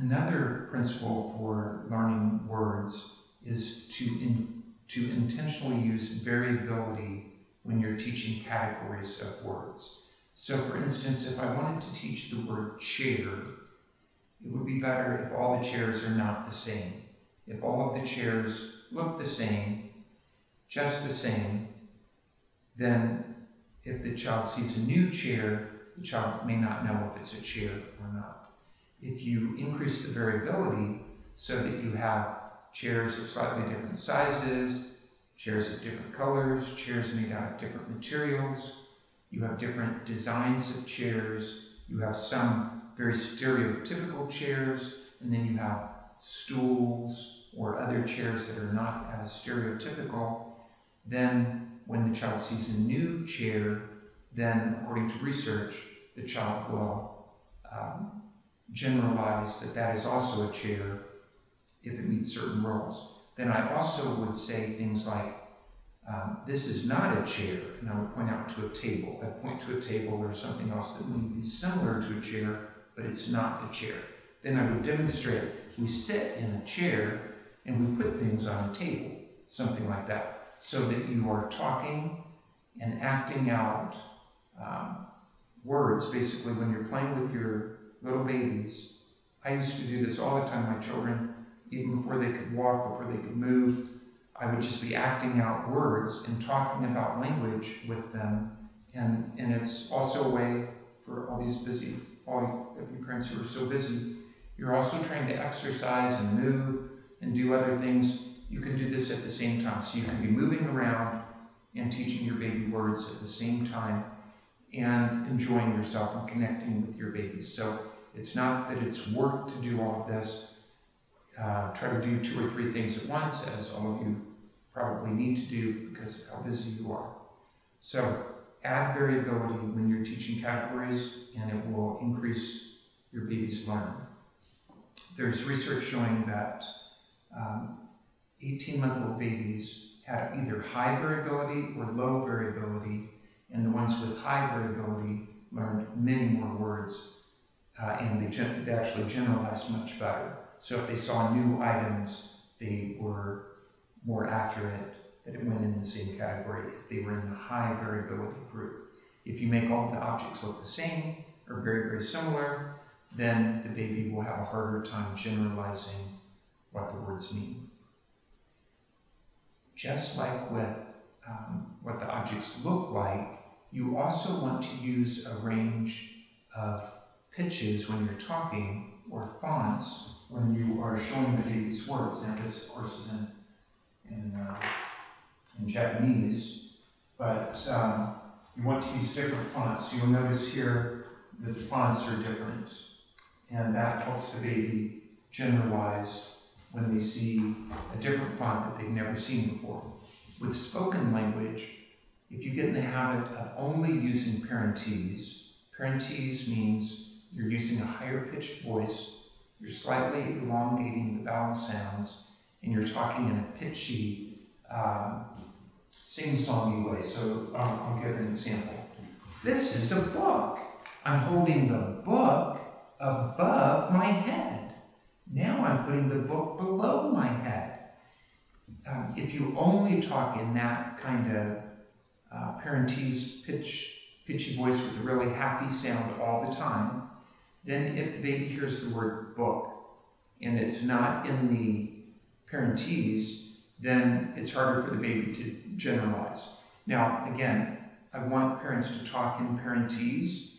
Another principle for learning words is to, in, to intentionally use variability when you're teaching categories of words. So for instance, if I wanted to teach the word chair, it would be better if all the chairs are not the same. If all of the chairs look the same, just the same, then if the child sees a new chair, the child may not know if it's a chair or not. If you increase the variability so that you have chairs of slightly different sizes, chairs of different colors, chairs made out of different materials, you have different designs of chairs, you have some very stereotypical chairs, and then you have stools or other chairs that are not as stereotypical, then when the child sees a new chair, then according to research, the child will um, generalize that that is also a chair if it meets certain rules. Then I also would say things like, um, this is not a chair, and I would point out to a table. I point to a table or something else that may be similar to a chair, but it's not a chair. Then I would demonstrate we sit in a chair and we put things on a table, something like that, so that you are talking and acting out um, words, basically, when you're playing with your little babies. I used to do this all the time. My children, even before they could walk, before they could move, I would just be acting out words and talking about language with them. And, and it's also a way for all these busy, all of you parents who are so busy, you're also trying to exercise and move and do other things. You can do this at the same time. So you can be moving around and teaching your baby words at the same time and enjoying yourself and connecting with your babies. So it's not that it's work to do all of this. Uh, try to do two or three things at once, as all of you probably need to do because of how busy you are. So add variability when you're teaching categories and it will increase your baby's learning. There's research showing that 18-month-old um, babies had either high variability or low variability, and the ones with high variability learned many more words, uh, and they, they actually generalized much better. So if they saw new items, they were more accurate that it went in the same category if they were in the high variability group. If you make all the objects look the same or very, very similar, then the baby will have a harder time generalizing what the words mean. Just like with um, what the objects look like, you also want to use a range of pitches when you're talking or fonts when you are showing the baby's words. Now this, of course, is in in, uh, in Japanese, but um, you want to use different fonts. So you'll notice here that the fonts are different, and that helps the baby generalize when they see a different font that they've never seen before. With spoken language, if you get in the habit of only using parentese, parentese means you're using a higher pitched voice, you're slightly elongating the vowel sounds, and you're talking in a pitchy, um, sing-songy way. So um, I'll give an example. This is a book. I'm holding the book above my head. Now I'm putting the book below my head. Um, if you only talk in that kind of uh, parentese pitch, pitchy voice with a really happy sound all the time, then if the baby hears the word book and it's not in the parentese, then it's harder for the baby to generalize. Now, again, I want parents to talk in parentese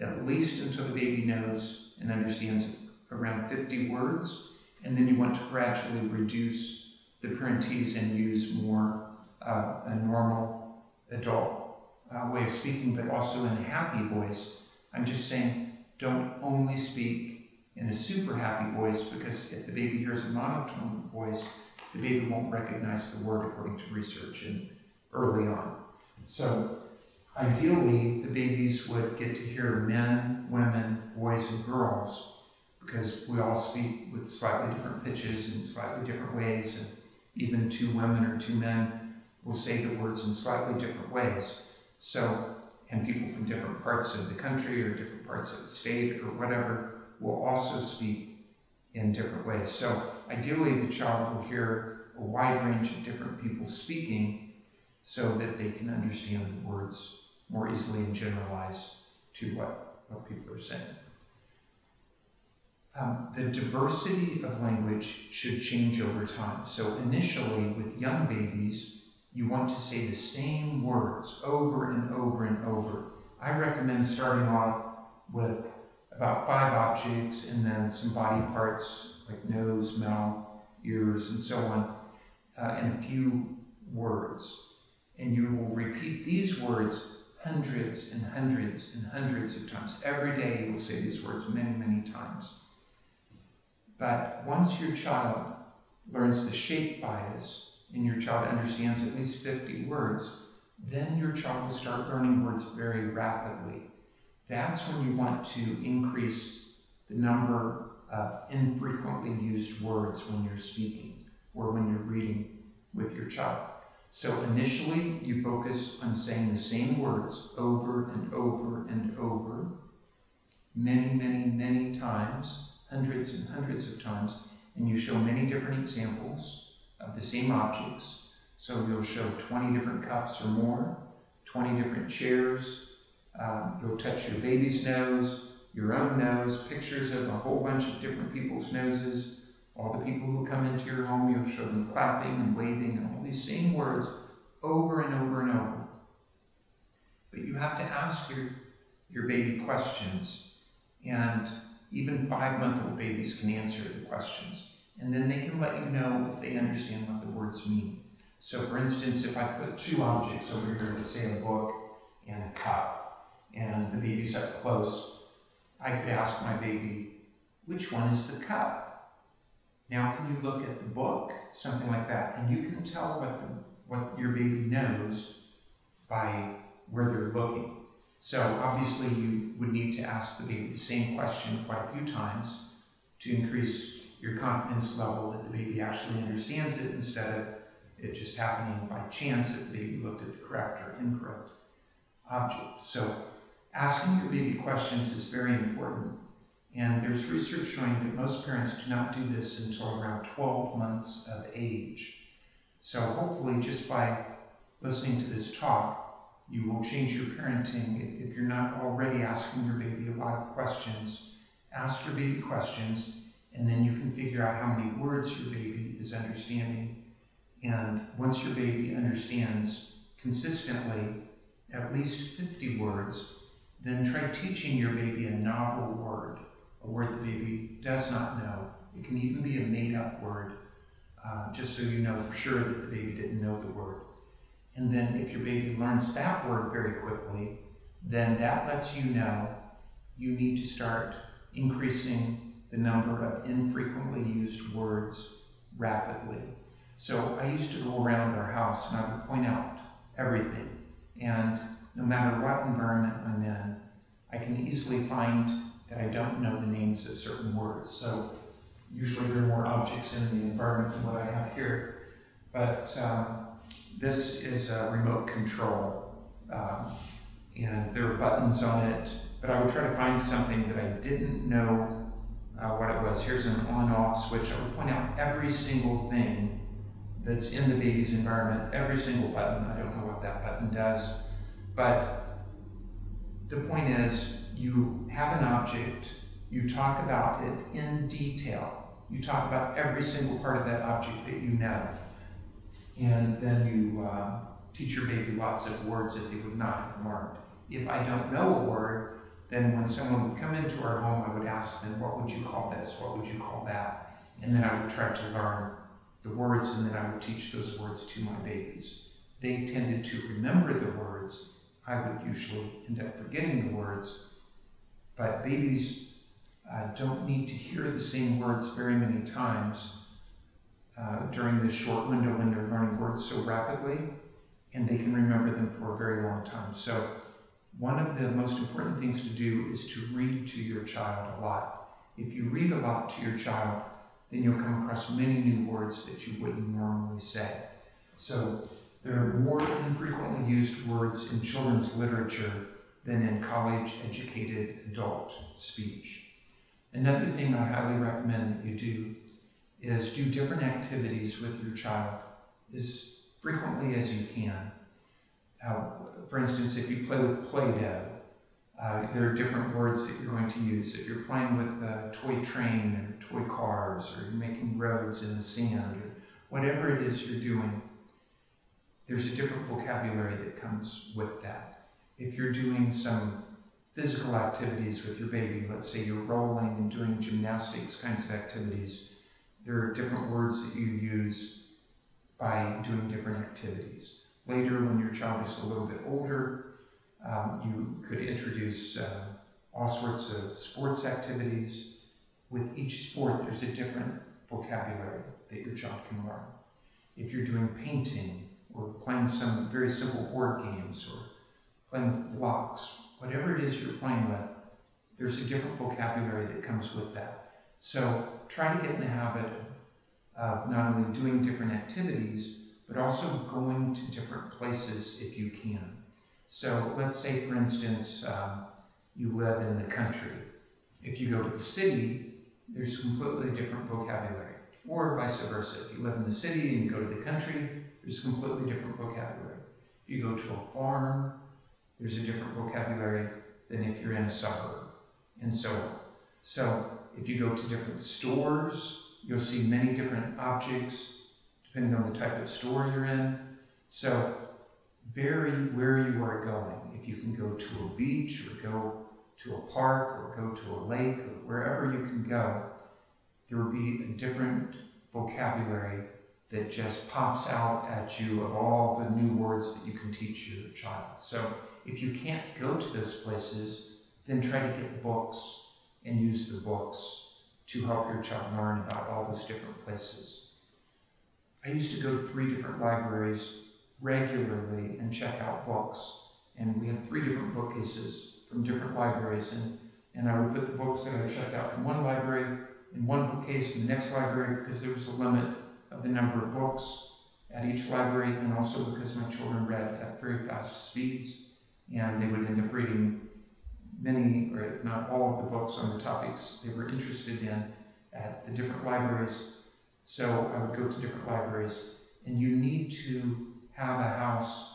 at least until the baby knows and understands around 50 words, and then you want to gradually reduce the parentese and use more uh, a normal adult uh, way of speaking, but also in a happy voice. I'm just saying, don't only speak in a super happy voice because if the baby hears a monotone voice, the baby won't recognize the word according to research and early on. So ideally, the babies would get to hear men, women, boys, and girls because we all speak with slightly different pitches and slightly different ways, and even two women or two men will say the words in slightly different ways. So, and people from different parts of the country or different parts of the state or whatever will also speak in different ways. So ideally, the child will hear a wide range of different people speaking so that they can understand the words more easily and generalize to what, what people are saying. Um, the diversity of language should change over time. So initially, with young babies, you want to say the same words over and over and over. I recommend starting off with about five objects and then some body parts like nose, mouth, ears, and so on, uh, and a few words. And you will repeat these words hundreds and hundreds and hundreds of times. Every day you will say these words many, many times. But once your child learns the shape bias and your child understands at least 50 words, then your child will start learning words very rapidly. That's when you want to increase the number of infrequently used words when you're speaking or when you're reading with your child. So initially, you focus on saying the same words over and over and over, many, many, many times, hundreds and hundreds of times, and you show many different examples of the same objects. So you'll show 20 different cups or more, 20 different chairs. Um, you'll touch your baby's nose, your own nose, pictures of a whole bunch of different people's noses, all the people who come into your home, you'll show them clapping and waving and all these same words over and over and over. But you have to ask your, your baby questions. And even five month old babies can answer the questions. And then they can let you know if they understand what the words mean. So, for instance, if I put two objects over here, let's say a book and a cup, and the baby's up close, I could ask my baby, which one is the cup? Now can you look at the book? Something like that. And you can tell what, the, what your baby knows by where they're looking. So obviously you would need to ask the baby the same question quite a few times to increase your confidence level that the baby actually understands it instead of it just happening by chance that the baby looked at the correct or incorrect object. So asking your baby questions is very important. And there's research showing that most parents do not do this until around 12 months of age. So hopefully just by listening to this talk, you will change your parenting. If you're not already asking your baby a lot of questions, ask your baby questions, and then you can figure out how many words your baby is understanding. And once your baby understands consistently at least 50 words, then try teaching your baby a novel word a word the baby does not know. It can even be a made up word, uh, just so you know for sure that the baby didn't know the word. And then if your baby learns that word very quickly, then that lets you know you need to start increasing the number of infrequently used words rapidly. So I used to go around our house and I would point out everything. And no matter what environment I'm in, I can easily find that I don't know the names of certain words. So usually there are more objects in the environment than what I have here. But um, this is a remote control. Um, and there are buttons on it, but I would try to find something that I didn't know uh, what it was. Here's an on-off switch. I would point out every single thing that's in the baby's environment, every single button. I don't know what that button does, but the point is you have an object, you talk about it in detail. You talk about every single part of that object that you know. And then you uh, teach your baby lots of words that they would not have learned. If I don't know a word, then when someone would come into our home, I would ask them, What would you call this? What would you call that? And then I would try to learn the words, and then I would teach those words to my babies. They tended to remember the words. I would usually end up forgetting the words, but babies uh, don't need to hear the same words very many times uh, during this short window when they're learning words so rapidly, and they can remember them for a very long time. So, one of the most important things to do is to read to your child a lot. If you read a lot to your child, then you'll come across many new words that you wouldn't normally say. So, there are more infrequently used words in children's literature than in college educated adult speech. Another thing I highly recommend that you do is do different activities with your child as frequently as you can. Uh, for instance, if you play with Play-Doh, uh, there are different words that you're going to use. If you're playing with a toy train or toy cars, or you're making roads in the sand, or whatever it is you're doing, there's a different vocabulary that comes with that. If you're doing some physical activities with your baby, let's say you're rolling and doing gymnastics kinds of activities, there are different words that you use by doing different activities. Later, when your child is a little bit older, um, you could introduce uh, all sorts of sports activities. With each sport, there's a different vocabulary that your child can learn. If you're doing painting or playing some very simple board games or playing with blocks, whatever it is you're playing with, there's a different vocabulary that comes with that. So try to get in the habit of, of not only doing different activities, but also going to different places if you can. So let's say, for instance, um, you live in the country. If you go to the city, there's completely different vocabulary. Or vice versa. If you live in the city and you go to the country, there's completely different vocabulary. If you go to a farm, there's a different vocabulary than if you're in a suburb, and so on. So if you go to different stores, you'll see many different objects depending on the type of store you're in. So vary where you are going. If you can go to a beach or go to a park or go to a lake or wherever you can go, there will be a different vocabulary that just pops out at you of all the new words that you can teach your child. So if you can't go to those places, then try to get books and use the books to help your child learn about all those different places. I used to go to three different libraries regularly and check out books. And we had three different bookcases from different libraries. And, and I would put the books that I checked out from one library in one bookcase in the next library because there was a limit of the number of books at each library and also because my children read at very fast speeds and they would end up reading many, or if not all of the books on the topics they were interested in at the different libraries. So I would go to different libraries and you need to have a house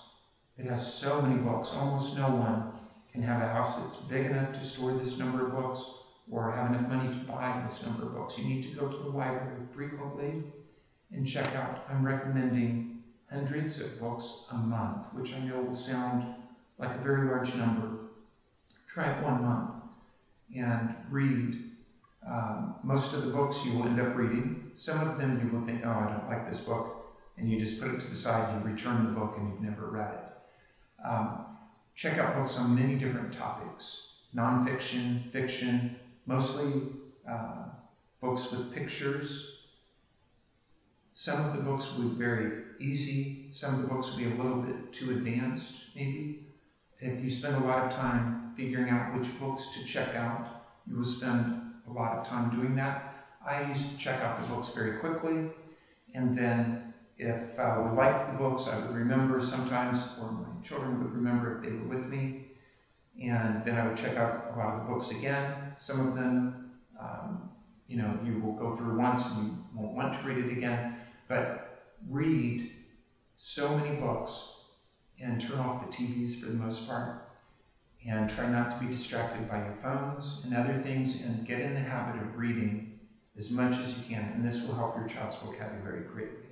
that has so many books. Almost no one can have a house that's big enough to store this number of books or have enough money to buy this number of books. You need to go to the library frequently and check out. I'm recommending hundreds of books a month, which I know will sound like a very large number. Try it one month and read um, most of the books you will end up reading. Some of them you will think, oh, I don't like this book and you just put it to the side, you return the book, and you've never read it. Um, check out books on many different topics nonfiction, fiction, mostly uh, books with pictures. Some of the books will be very easy, some of the books will be a little bit too advanced, maybe. If you spend a lot of time figuring out which books to check out, you will spend a lot of time doing that. I used to check out the books very quickly, and then if uh, we liked the books, I would remember sometimes, or my children would remember if they were with me. And then I would check out a lot of the books again. Some of them, um, you know, you will go through once and you won't want to read it again. But read so many books and turn off the TVs for the most part. And try not to be distracted by your phones and other things and get in the habit of reading as much as you can. And this will help your child's vocabulary greatly.